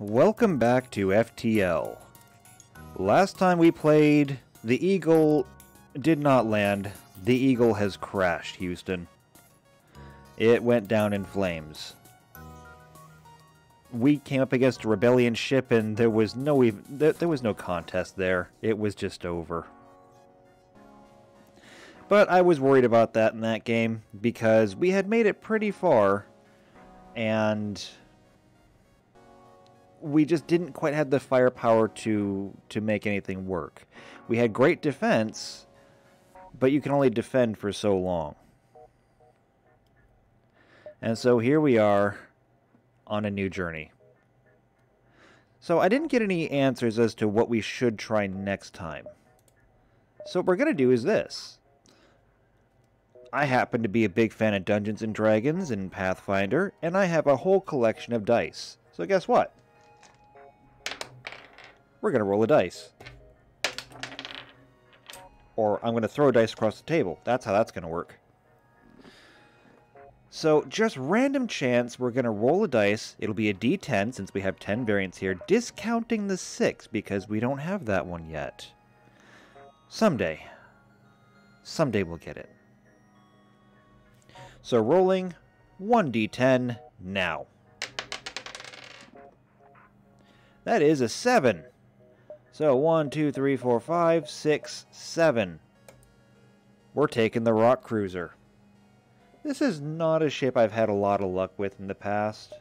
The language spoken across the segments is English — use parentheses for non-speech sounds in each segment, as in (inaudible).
welcome back to FTL. Last time we played, the Eagle did not land. The Eagle has crashed, Houston. It went down in flames. We came up against a rebellion ship and there was no even there, there was no contest there. It was just over. But I was worried about that in that game because we had made it pretty far and we just didn't quite have the firepower to to make anything work. We had great defense, but you can only defend for so long. And so here we are on a new journey. So I didn't get any answers as to what we should try next time. So what we're going to do is this. I happen to be a big fan of Dungeons and Dragons and Pathfinder, and I have a whole collection of dice. So guess what? We're going to roll a dice. Or I'm going to throw a dice across the table. That's how that's going to work. So, just random chance, we're going to roll a dice. It'll be a d10 since we have 10 variants here, discounting the 6 because we don't have that one yet. Someday. Someday we'll get it. So, rolling 1d10 now. That is a 7. So, 1, 2, 3, 4, 5, 6, 7. We're taking the Rock Cruiser. This is not a ship I've had a lot of luck with in the past.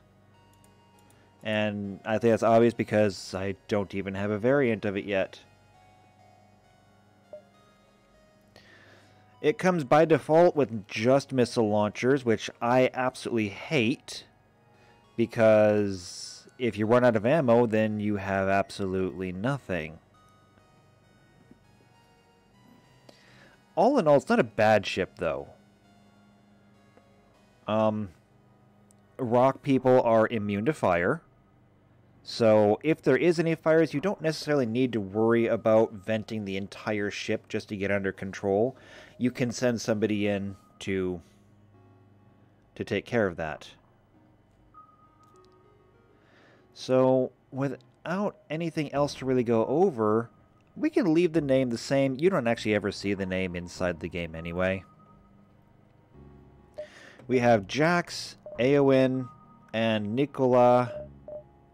And I think that's obvious because I don't even have a variant of it yet. It comes by default with just missile launchers, which I absolutely hate. Because if you run out of ammo, then you have absolutely nothing. All in all, it's not a bad ship, though. Um, rock people are immune to fire. So if there is any fires, you don't necessarily need to worry about venting the entire ship just to get under control. You can send somebody in to to take care of that. So without anything else to really go over, we can leave the name the same. You don't actually ever see the name inside the game anyway. We have Jax, Aowen, and Nicola.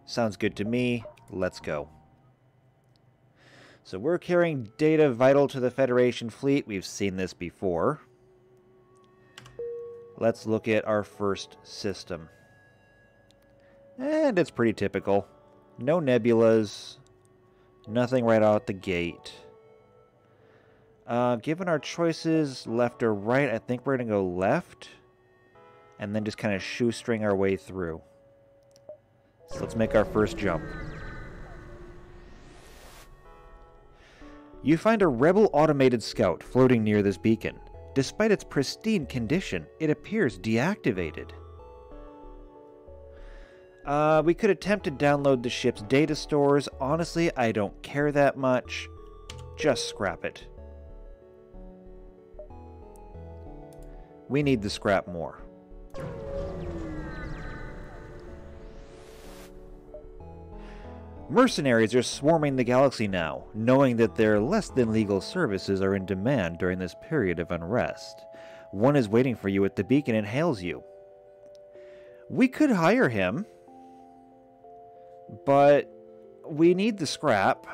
Sounds good to me. Let's go. So we're carrying data vital to the Federation fleet. We've seen this before. Let's look at our first system. And it's pretty typical. No nebulas. Nothing right out the gate. Uh, given our choices left or right, I think we're going to go left and then just kind of shoestring our way through. So let's make our first jump. You find a rebel automated scout floating near this beacon. Despite its pristine condition, it appears deactivated. Uh, we could attempt to download the ship's data stores. Honestly, I don't care that much. Just scrap it. We need the scrap more. Mercenaries are swarming the galaxy now, knowing that their less than legal services are in demand during this period of unrest. One is waiting for you at the beacon and hails you. We could hire him, but we need the scrap.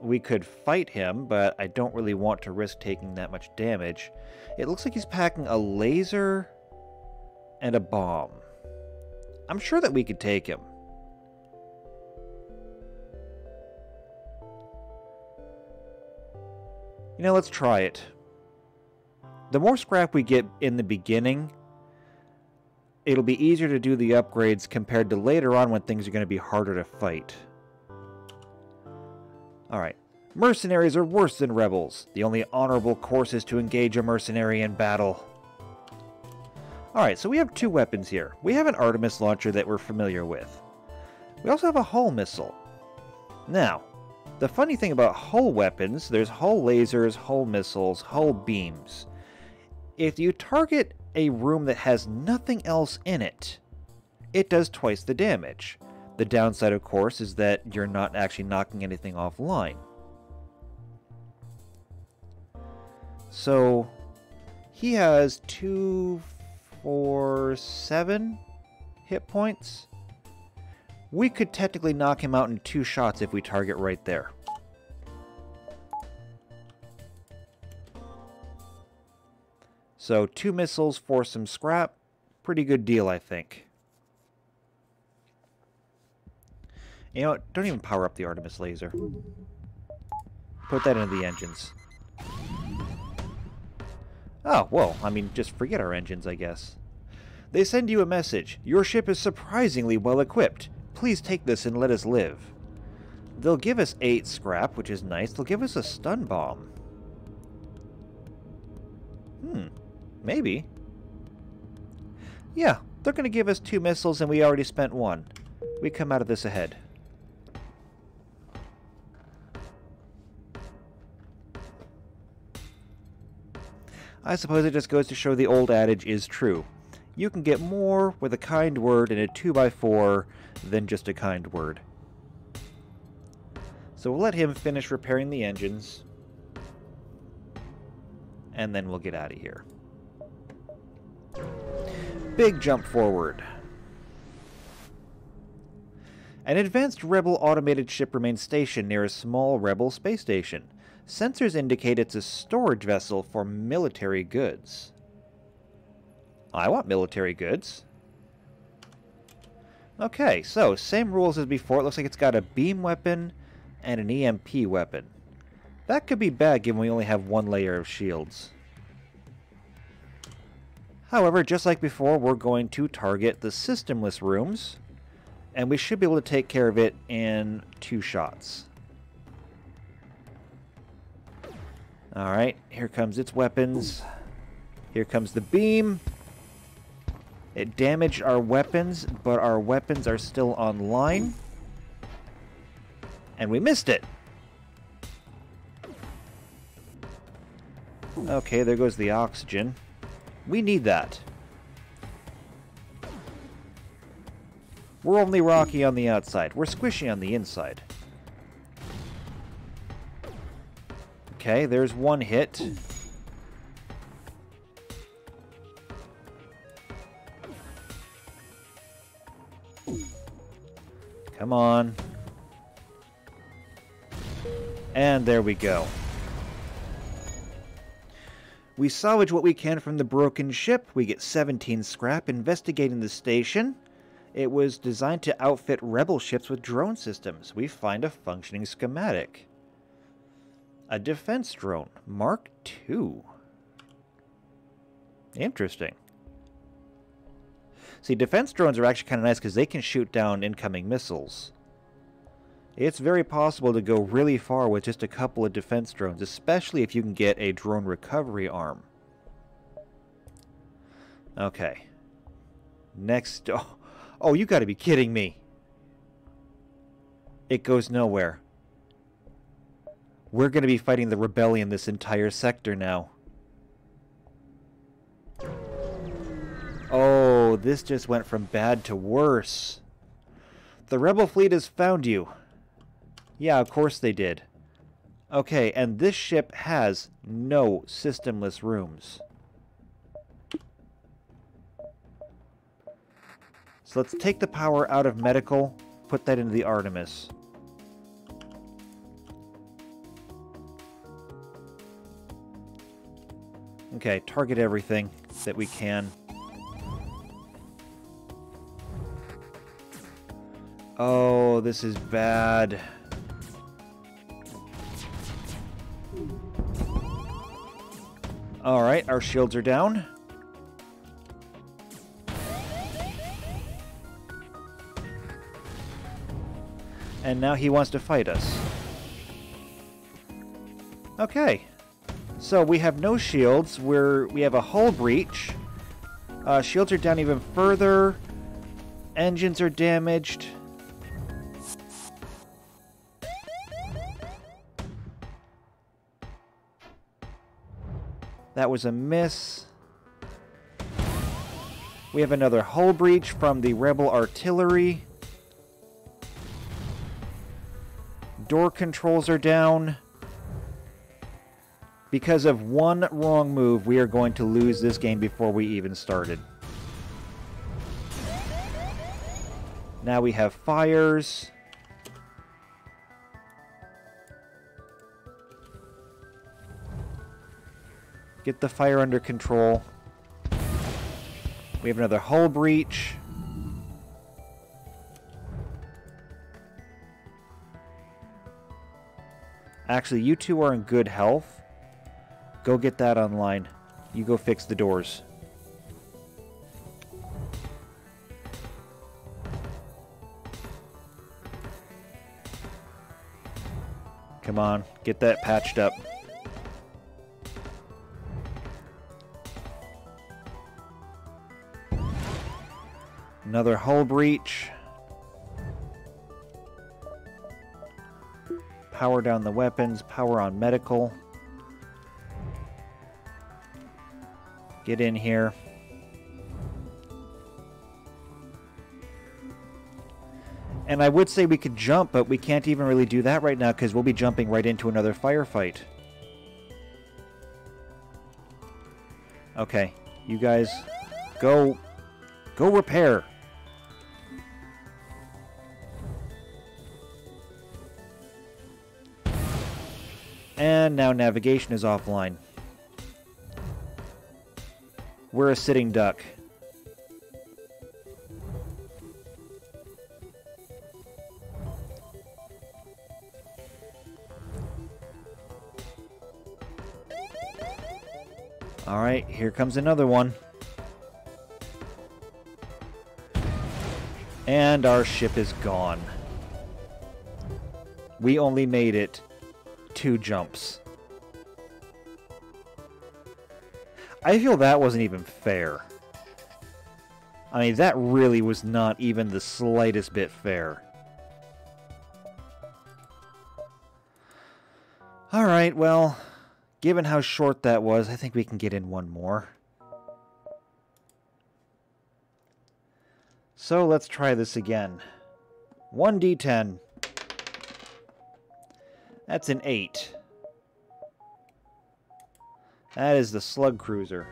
We could fight him, but I don't really want to risk taking that much damage. It looks like he's packing a laser and a bomb. I'm sure that we could take him. You know, let's try it. The more scrap we get in the beginning, it'll be easier to do the upgrades compared to later on when things are going to be harder to fight. Alright. Mercenaries are worse than rebels. The only honorable course is to engage a mercenary in battle. Alright, so we have two weapons here. We have an Artemis launcher that we're familiar with. We also have a hull missile. Now, the funny thing about hull weapons, there's hull lasers, hull missiles, hull beams. If you target a room that has nothing else in it, it does twice the damage. The downside, of course, is that you're not actually knocking anything offline. So, he has two, four, seven hit points. We could technically knock him out in two shots if we target right there. So two missiles for some scrap. Pretty good deal, I think. You know what? Don't even power up the Artemis laser. Put that into the engines. Oh, well, I mean, just forget our engines, I guess. They send you a message. Your ship is surprisingly well equipped. Please take this and let us live. They'll give us 8 scrap, which is nice. They'll give us a stun bomb. Hmm. Maybe. Yeah, they're going to give us two missiles and we already spent one. We come out of this ahead. I suppose it just goes to show the old adage is true. You can get more with a kind word in a 2x4 than just a kind word. So we'll let him finish repairing the engines. And then we'll get out of here. Big jump forward. An advanced Rebel automated ship remains stationed near a small Rebel space station. Sensors indicate it's a storage vessel for military goods. I want military goods. Okay, so same rules as before. It looks like it's got a beam weapon and an EMP weapon. That could be bad given we only have one layer of shields. However, just like before, we're going to target the systemless rooms, and we should be able to take care of it in two shots. Alright, here comes its weapons. Here comes the beam. It damaged our weapons, but our weapons are still online. And we missed it! Okay, there goes the oxygen. We need that. We're only rocky on the outside. We're squishy on the inside. Okay, there's one hit. Come on. And there we go. We salvage what we can from the broken ship. We get 17 scrap investigating the station. It was designed to outfit rebel ships with drone systems. We find a functioning schematic. A defense drone, Mark II. Interesting. See, defense drones are actually kind of nice because they can shoot down incoming missiles. It's very possible to go really far with just a couple of defense drones, especially if you can get a drone recovery arm. Okay. Next... (laughs) Oh, oh you gotta be kidding me. It goes nowhere. We're to be fighting the rebellion this entire sector now. Oh, this just went from bad to worse. The rebel fleet has found you. Yeah, of course they did. Okay, and this ship has no systemless rooms. So let's take the power out of medical, put that into the Artemis. Okay, target everything that we can. Oh, this is bad. Alright, our shields are down. And now he wants to fight us. Okay. So we have no shields. We're we have a hull breach. Uh, shields are down even further. Engines are damaged. That was a miss. We have another hull breach from the Rebel artillery. Door controls are down. Because of one wrong move, we are going to lose this game before we even started. Now we have fires. Get the fire under control. We have another hull breach. Actually, you two are in good health. Go get that online. You go fix the doors. Come on, get that patched up. Another hull breach. Power down the weapons, power on medical. Get in here. And I would say we could jump, but we can't even really do that right now because we'll be jumping right into another firefight. Okay, you guys go go repair. Now navigation is offline. We're a sitting duck. Alright, here comes another one. And our ship is gone. We only made it two jumps. I feel that wasn't even fair. I mean, that really was not even the slightest bit fair. Alright, well, given how short that was, I think we can get in one more. So let's try this again. 1d10. That's an 8. That is the Slug Cruiser.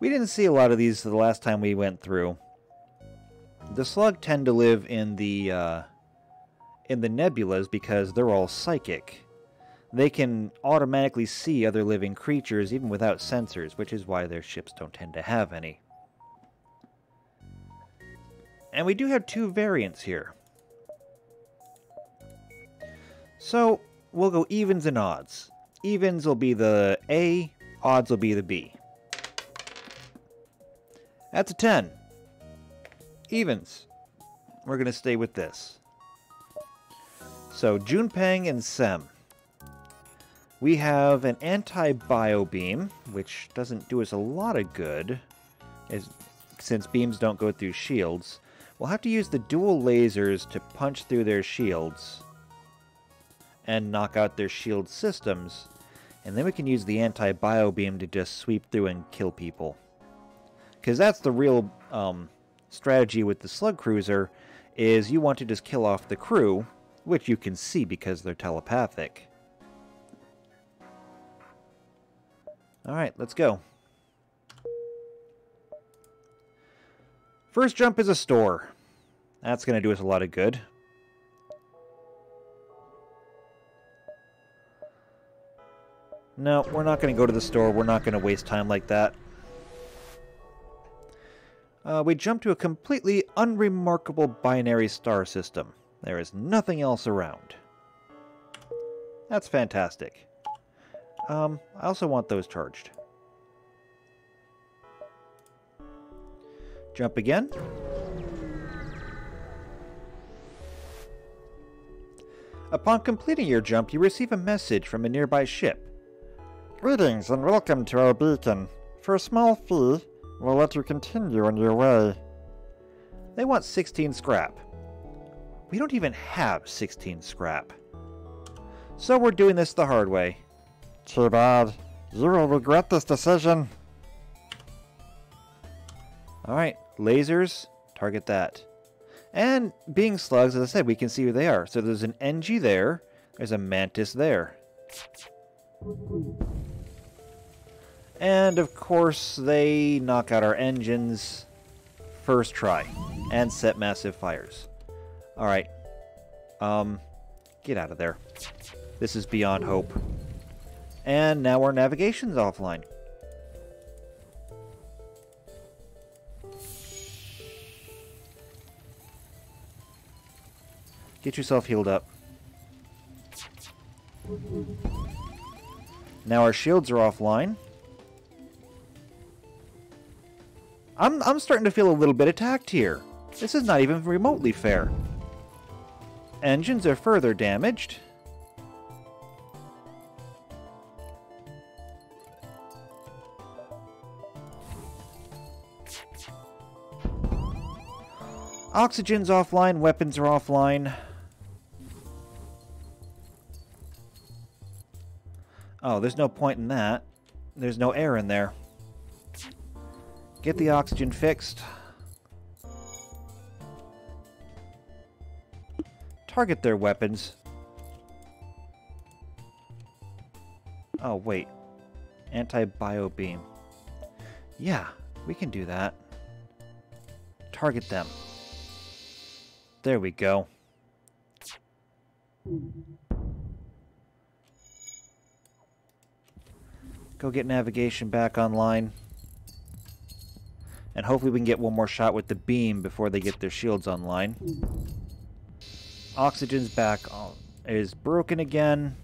We didn't see a lot of these the last time we went through. The Slug tend to live in the uh, in the nebulas because they're all psychic. They can automatically see other living creatures even without sensors, which is why their ships don't tend to have any. And we do have two variants here. So, we'll go evens and odds. Evens will be the A, odds will be the B. That's a 10. Evens. We're going to stay with this. So, Junpeng and Sem. We have an anti-bio beam, which doesn't do us a lot of good, as, since beams don't go through shields. We'll have to use the dual lasers to punch through their shields and knock out their shield systems. And then we can use the anti-bio beam to just sweep through and kill people. Because that's the real um, strategy with the slug cruiser, is you want to just kill off the crew, which you can see because they're telepathic. Alright, let's go. First jump is a store. That's going to do us a lot of good. No, we're not going to go to the store. We're not going to waste time like that. Uh, we jump to a completely unremarkable binary star system. There is nothing else around. That's fantastic. Um, I also want those charged. Jump again. Upon completing your jump, you receive a message from a nearby ship. Greetings and welcome to our beacon. For a small fee, we'll let you continue on your way. They want 16 scrap. We don't even have 16 scrap. So we're doing this the hard way. Too bad. You will regret this decision. Alright, lasers, target that. And being slugs, as I said, we can see who they are. So there's an Engi there. There's a Mantis there. And of course, they knock out our engines first try and set massive fires. Alright. Um, get out of there. This is beyond hope. And now our navigation's offline. Get yourself healed up. Now our shields are offline. I'm, I'm starting to feel a little bit attacked here. This is not even remotely fair. Engines are further damaged. Oxygen's offline, weapons are offline. Oh, there's no point in that. There's no air in there. Get the oxygen fixed. Target their weapons. Oh, wait. Anti-bio beam. Yeah, we can do that. Target them. There we go. Go get navigation back online. And hopefully we can get one more shot with the beam before they get their shields online. Oxygen's back is broken again.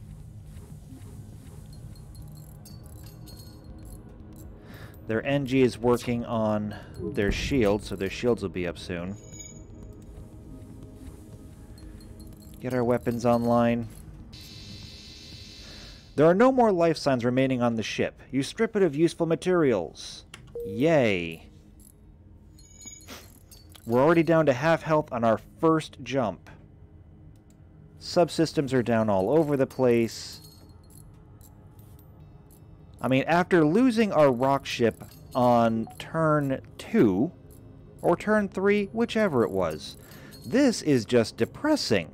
Their Engi is working on their shield, so their shields will be up soon. Get our weapons online. There are no more life signs remaining on the ship. You strip it of useful materials. Yay. We're already down to half health on our first jump. Subsystems are down all over the place. I mean, after losing our rock ship on turn 2, or turn 3, whichever it was, this is just depressing.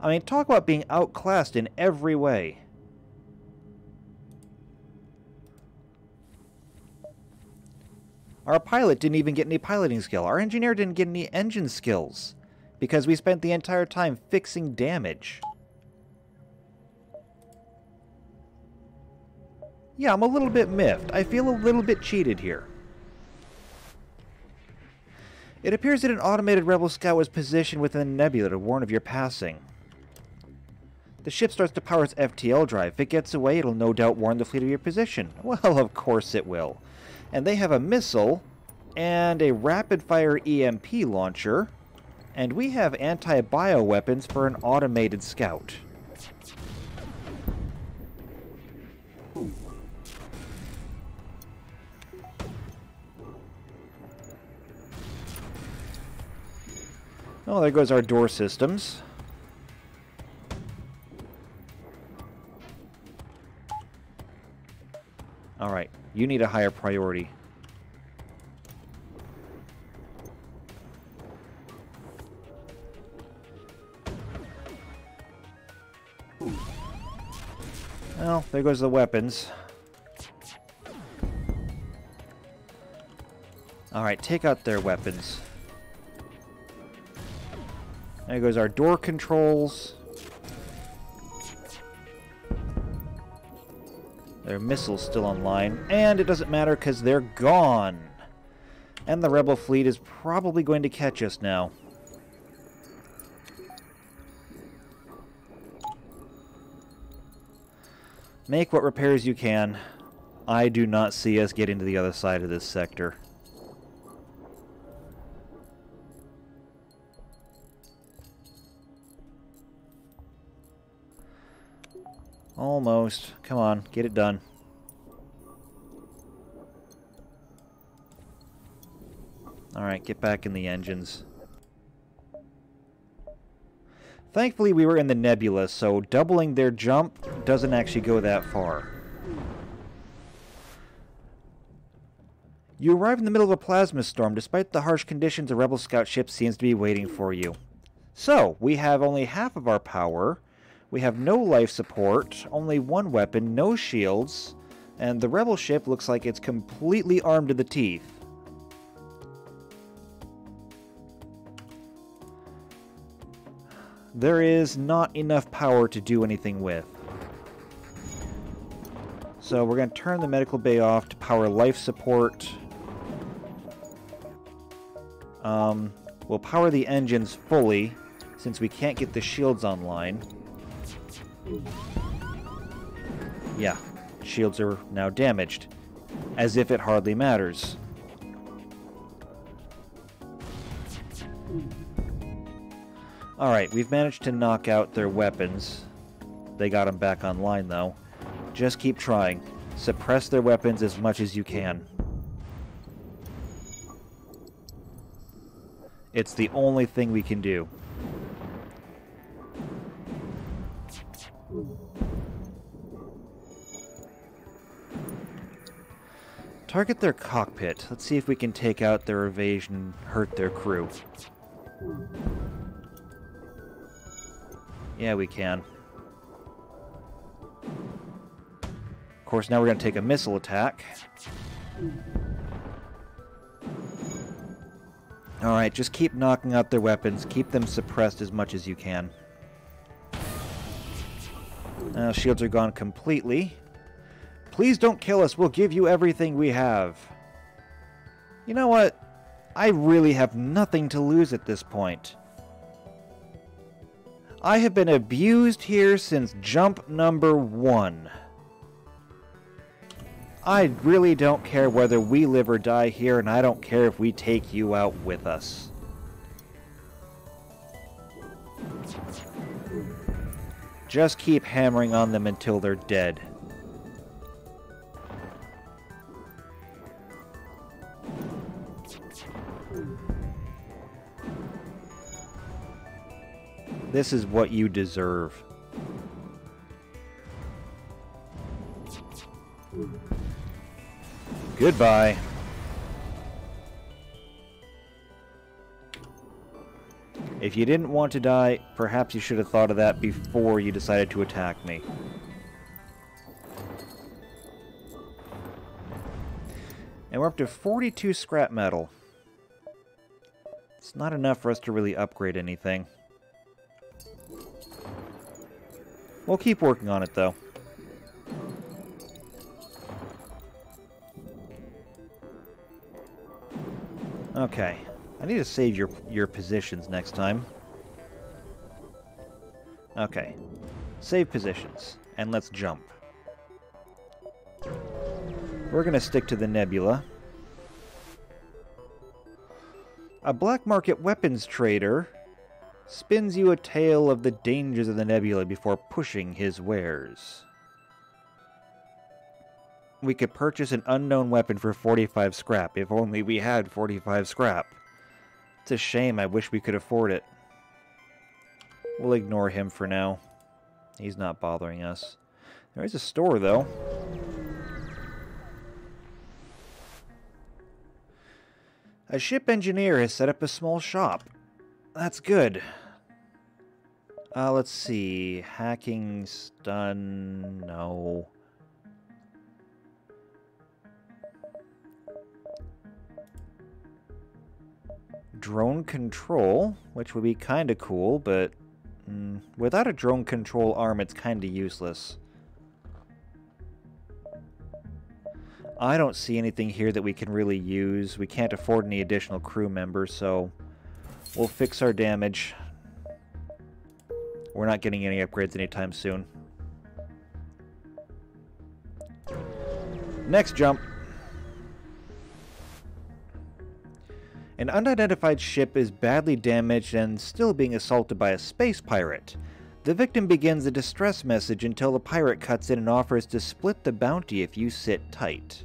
I mean, talk about being outclassed in every way. Our pilot didn't even get any piloting skill. Our engineer didn't get any engine skills. Because we spent the entire time fixing damage. Yeah, I'm a little bit miffed. I feel a little bit cheated here. It appears that an automated Rebel scout was positioned within the nebula to warn of your passing. The ship starts to power its FTL drive. If it gets away, it'll no doubt warn the fleet of your position. (laughs) Well, of course it will. And they have a missile and a rapid-fire EMP launcher. And we have anti-bio weapons for an automated scout. Oh, there goes our door systems. Alright, you need a higher priority. Well, there goes the weapons. Alright, take out their weapons. There goes our door controls. Their missile's still online. And it doesn't matter because they're gone. And the rebel fleet is probably going to catch us now. Make what repairs you can. I do not see us getting to the other side of this sector. Almost. Come on, get it done. Alright, get back in the engines. Thankfully we were in the nebula, so doubling their jump doesn't actually go that far. You arrive in the middle of a plasma storm. Despite the harsh conditions, a Rebel scout ship seems to be waiting for you. So, we have only half of our power. We have no life support, only one weapon, no shields, and the Rebel ship looks like it's completely armed to the teeth. There is not enough power to do anything with. So we're going to turn the medical bay off to power life support. Um, we'll power the engines fully, since we can't get the shields online. Yeah, shields are now damaged. As if it hardly matters. Alright, we've managed to knock out their weapons. They got them back online, though. Just keep trying. Suppress their weapons as much as you can. It's the only thing we can do. Target their cockpit. Let's see if we can take out their evasion hurt their crew. Yeah, we can. Of course, now we're going to take a missile attack. Alright, just keep knocking out their weapons. Keep them suppressed as much as you can. Now, shields are gone completely. Please don't kill us. We'll give you everything we have. You know what? I really have nothing to lose at this point. I have been abused here since jump number one. I really don't care whether we live or die here, and I don't care if we take you out with us. Just keep hammering on them until they're dead. This is what you deserve. Goodbye. If you didn't want to die, perhaps you should have thought of that before you decided to attack me. And we're up to 42 scrap metal. It's not enough for us to really upgrade anything. We'll keep working on it, though. Okay. I need to save your, your positions next time. Okay. Save positions. And let's jump. We're going to stick to the nebula. A black market weapons trader spins you a tale of the dangers of the nebula before pushing his wares. We could purchase an unknown weapon for 45 scrap, if only we had 45 scrap. It's a shame, I wish we could afford it. We'll ignore him for now. He's not bothering us. There is a store, though. A ship engineer has set up a small shop. That's good. Uh, let's see. Hacking's done. No. Drone control, which would be kind of cool, but mm, without a drone control arm, it's kind of useless. I don't see anything here that we can really use. We can't afford any additional crew members, so We'll fix our damage. We're not getting any upgrades anytime soon. Next jump. An unidentified ship is badly damaged and still being assaulted by a space pirate. The victim begins a distress message until the pirate cuts in and offers to split the bounty if you sit tight.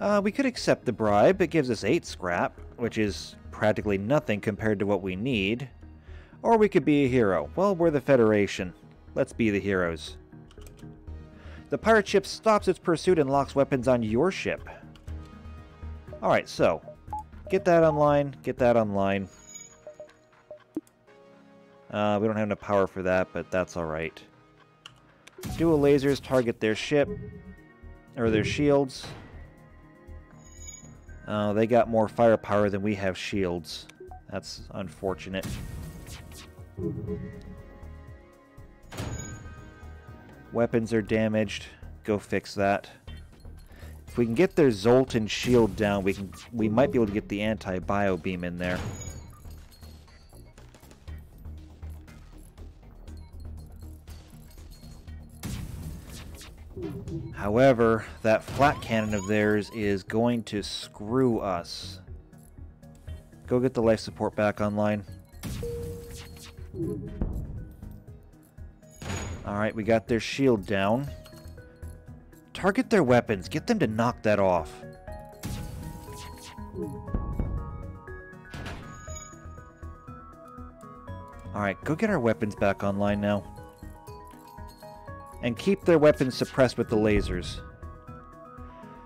Uh, we could accept the bribe. It gives us 8 scrap, which is practically nothing compared to what we need. Or we could be a hero. Well, we're the Federation. Let's be the heroes. The pirate ship stops its pursuit and locks weapons on your ship. Alright, so, get that online, get that online. Uh, we don't have enough power for that, but that's alright. Dual lasers target their ship, or their shields. Uh, they got more firepower than we have shields. That's unfortunate. Weapons are damaged. Go fix that. If we can get their Zoltan shield down, we can we might be able to get the anti-bio beam in there. However, that flak cannon of theirs is going to screw us. Go get the life support back online. Alright, we got their shield down. Target their weapons. Get them to knock that off. Alright, go get our weapons back online now and keep their weapons suppressed with the lasers.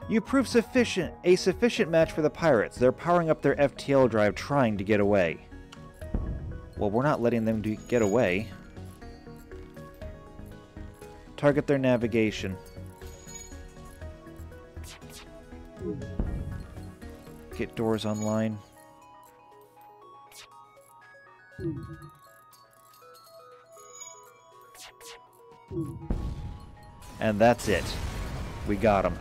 You prove sufficient a sufficient match for the pirates. They're powering up their FTL drive trying to get away. Well, we're not letting them get away. Target their navigation. Get doors online. And that's it. We got him.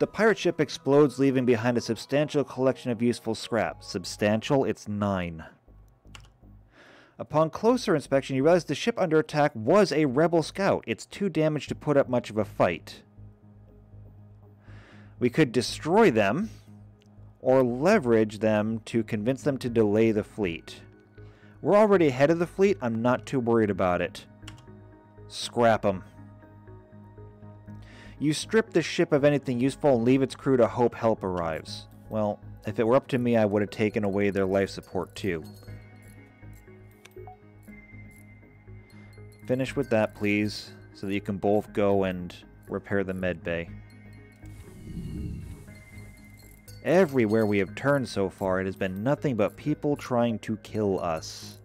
The pirate ship explodes, leaving behind a substantial collection of useful scrap. Substantial? It's nine. Upon closer inspection, you realize the ship under attack was a rebel scout. It's too damaged to put up much of a fight. We could destroy them, or leverage them to convince them to delay the fleet. We're already ahead of the fleet. I'm not too worried about it. Scrap them. You strip the ship of anything useful and leave its crew to hope help arrives. Well, if it were up to me, I would have taken away their life support too. Finish with that, please, so that you can both go and repair the med bay. Everywhere we have turned so far, it has been nothing but people trying to kill us.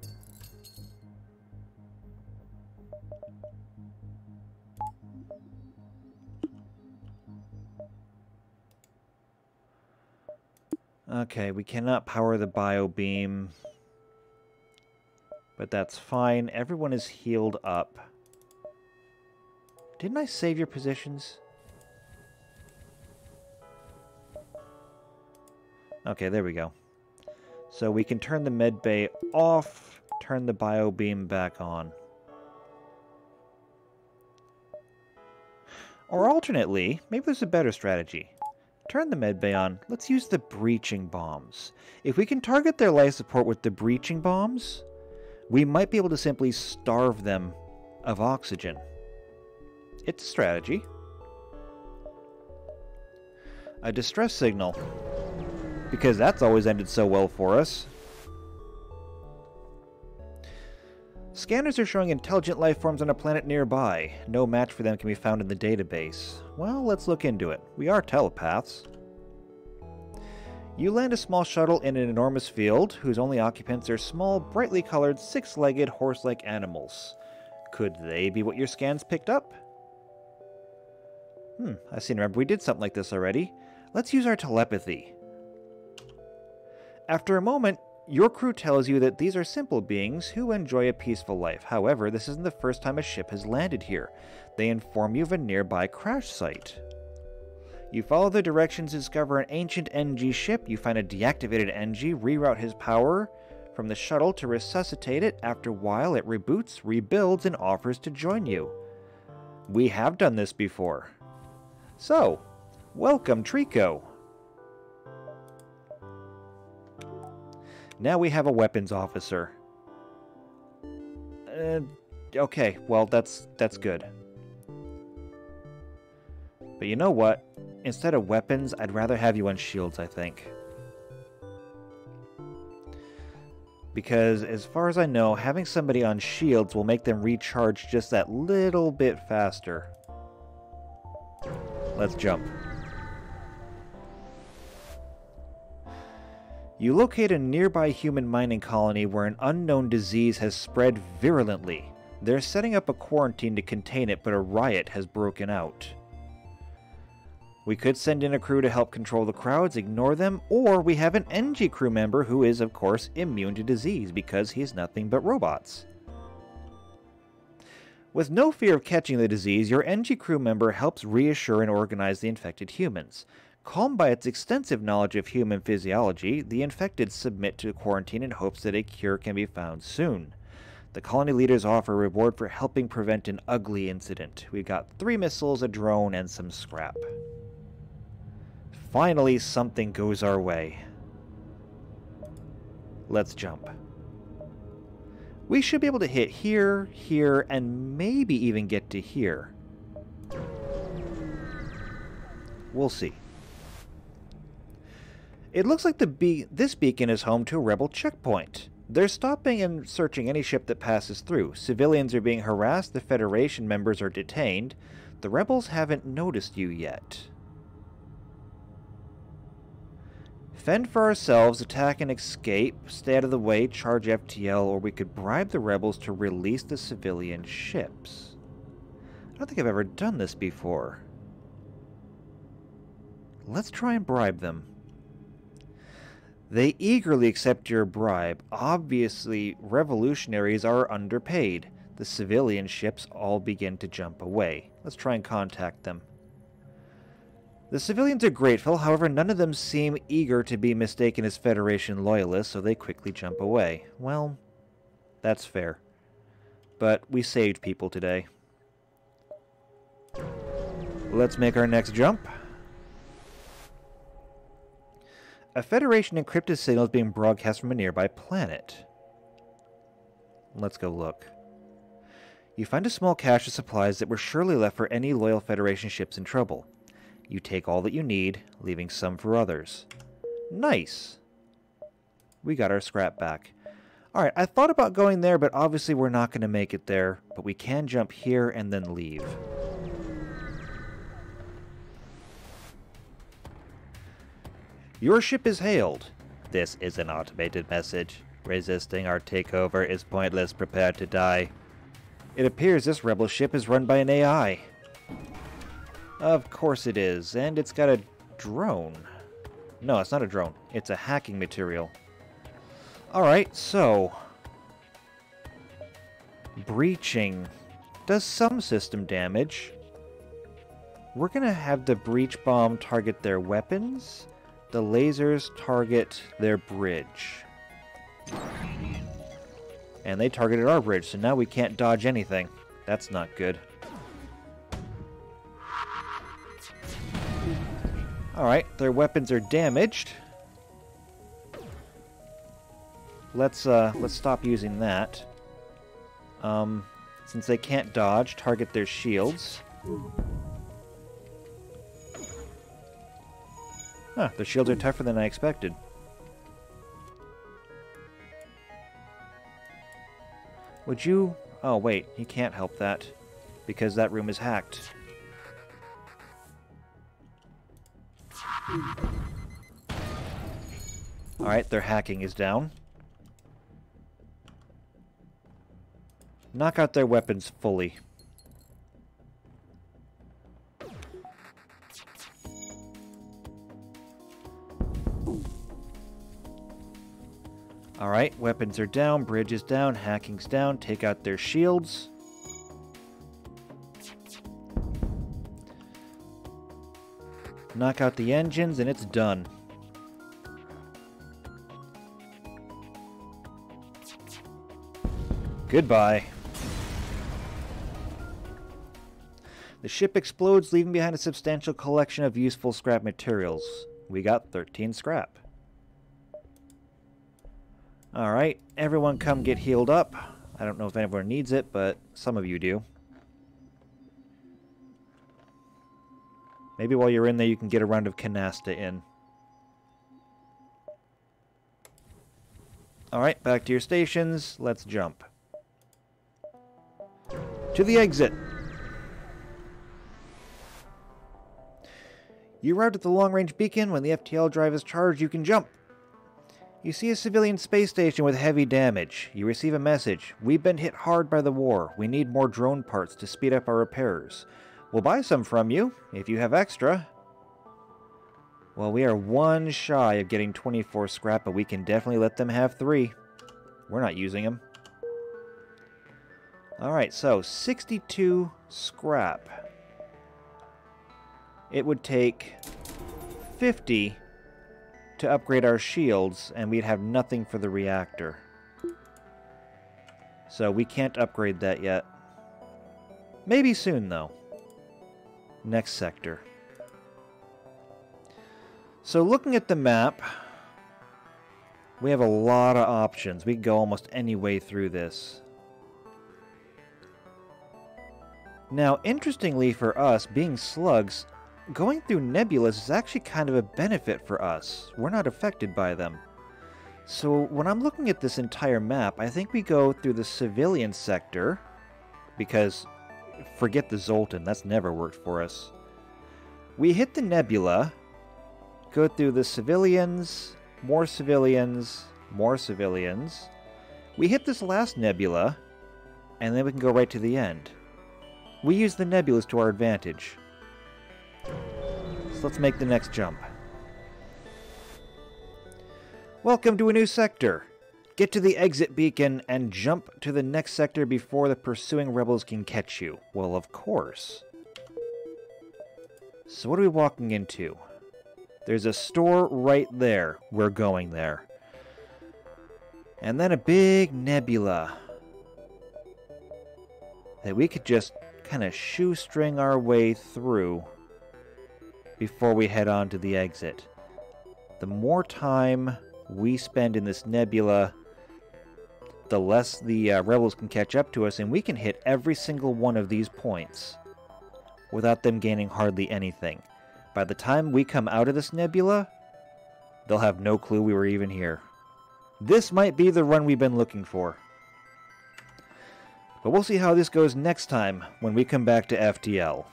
Okay, we cannot power the bio beam. But that's fine. Everyone is healed up. Didn't I save your positions? Okay, there we go. So we can turn the med bay off, turn the bio beam back on. Or alternately, maybe there's a better strategy. Turn the medbay on. Let's use the breaching bombs. If we can target their life support with the breaching bombs, we might be able to simply starve them of oxygen. It's a strategy. A distress signal. Because that's always ended so well for us. Scanners are showing intelligent life forms on a planet nearby. No match for them can be found in the database. Well, let's look into it. We are telepaths. You land a small shuttle in an enormous field, whose only occupants are small, brightly colored, six-legged, horse-like animals. Could they be what your scans picked up? Hmm, I seem to remember we did something like this already. Let's use our telepathy. After a moment, your crew tells you that these are simple beings who enjoy a peaceful life. However, this isn't the first time a ship has landed here. They inform you of a nearby crash site. You follow the directions discover an ancient Engi ship. You find a deactivated Engi, reroute his power from the shuttle to resuscitate it. After a while, it reboots, rebuilds, and offers to join you. We have done this before. So, welcome, Trico. Now we have a weapons officer. Uh, okay, well, that's that's good. But you know what? Instead of weapons, I'd rather have you on shields, I think. Because as far as I know, having somebody on shields will make them recharge just that little bit faster. Let's jump. You locate a nearby human mining colony where an unknown disease has spread virulently. They're setting up a quarantine to contain it, but a riot has broken out. We could send in a crew to help control the crowds, ignore them, or we have an Engi crew member who is, of course, immune to disease because he's nothing but robots. With no fear of catching the disease, your Engi crew member helps reassure and organize the infected humans. Calmed by its extensive knowledge of human physiology, the infected submit to quarantine in hopes that a cure can be found soon. The colony leaders offer a reward for helping prevent an ugly incident. We've got three missiles, a drone, and some scrap. Finally, something goes our way. Let's jump. We should be able to hit here, here, and maybe even get to here. We'll see. It looks like the be this beacon is home to a rebel checkpoint. They're stopping and searching any ship that passes through. Civilians are being harassed, the Federation members are detained. The rebels haven't noticed you yet. Fend for ourselves, attack and escape, stay out of the way, charge FTL, or we could bribe the rebels to release the civilian ships. I don't think I've ever done this before. Let's try and bribe them. They eagerly accept your bribe. Obviously, revolutionaries are underpaid. The civilian ships all begin to jump away. Let's try and contact them. The civilians are grateful, however, none of them seem eager to be mistaken as Federation loyalists, so they quickly jump away. Well, that's fair. But we saved people today. Let's make our next jump. A Federation encrypted signal is being broadcast from a nearby planet. Let's go look. You find a small cache of supplies that were surely left for any loyal Federation ships in trouble. You take all that you need, leaving some for others. Nice! We got our scrap back. Alright, I thought about going there, but obviously we're not going to make it there. But we can jump here and then leave. Your ship is hailed. This is an automated message. Resisting our takeover is pointless. Prepare to die. It appears this rebel ship is run by an AI. Of course it is, and it's got a drone. No, it's not a drone. It's a hacking material. Alright, so... Breaching does some system damage. We're to have the breach bomb target their weapons. The lasers target their bridge. And they targeted our bridge, so now we can't dodge anything. That's not good. Alright, their weapons are damaged. Let's, uh, let's stop using that. Um, since they can't dodge, target their shields. Huh, their shields are tougher than I expected. Would you... Oh, wait, you can't help that. Because that room is hacked. Alright, their hacking is down. Knock out their weapons fully. Alright, weapons are down, bridge is down, hacking's down, take out their shields. Knock out the engines and it's done. Goodbye. The ship explodes, leaving behind a substantial collection of useful scrap materials. We got 13 scrap. Alright, everyone come get healed up. I don't know if anyone needs it, but some of you do. Maybe while you're in there you can get a round of canasta in. Alright, back to your stations. Let's jump. To the exit. You arrived at the long-range beacon. When the FTL drive is charged, you can jump. You see a civilian space station with heavy damage. You receive a message. We've been hit hard by the war. We need more drone parts to speed up our repairs. We'll buy some from you, if you have extra. Well, we are one shy of getting 24 scrap, but we can definitely let them have three. We're not using them. Alright, so 62 scrap. It would take 50 to upgrade our shields, and we'd have nothing for the reactor. So we can't upgrade that yet. Maybe soon, though. Next sector. So looking at the map, we have a lot of options. We can go almost any way through this. Now, interestingly for us, being slugs, going through nebulas is actually kind of a benefit for us. We're not affected by them. So when I'm looking at this entire map, I think we go through the civilian sector, because forget the Zoltan, that's never worked for us. We hit the nebula, go through the civilians, more civilians, more civilians. We hit this last nebula, and then we can go right to the end. We use the nebulas to our advantage. Let's make the next jump. Welcome to a new sector. Get to the exit beacon and jump to the next sector before the pursuing rebels can catch you. Well, of course. So what are we walking into? There's a store right there. We're going there. And then a big nebula that we could just kind of shoestring our way through before we head on to the exit. The more time we spend in this nebula, the less the uh, rebels can catch up to us, and we can hit every single one of these points without them gaining hardly anything. By the time we come out of this nebula, they'll have no clue we were even here. This might be the run we've been looking for. But we'll see how this goes next time when we come back to FTL.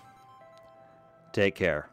Take care.